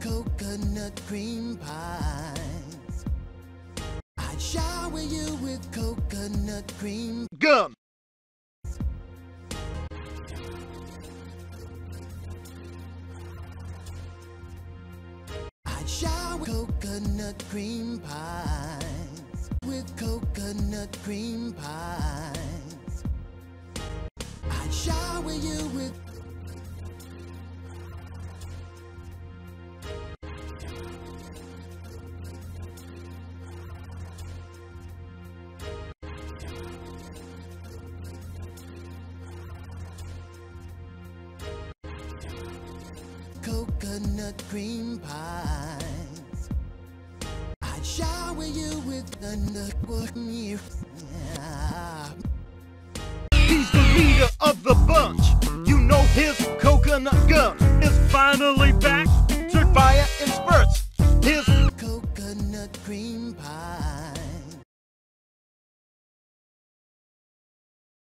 coconut cream pies. I'd shower you with coconut cream Gum. I'd shower coconut cream pies with coconut cream pies. I'd shower you coconut cream pies. I'd shower you with the nut yeah. He's the leader of the bunch. You know his coconut gun is finally back to fire in spurts. His coconut cream pie.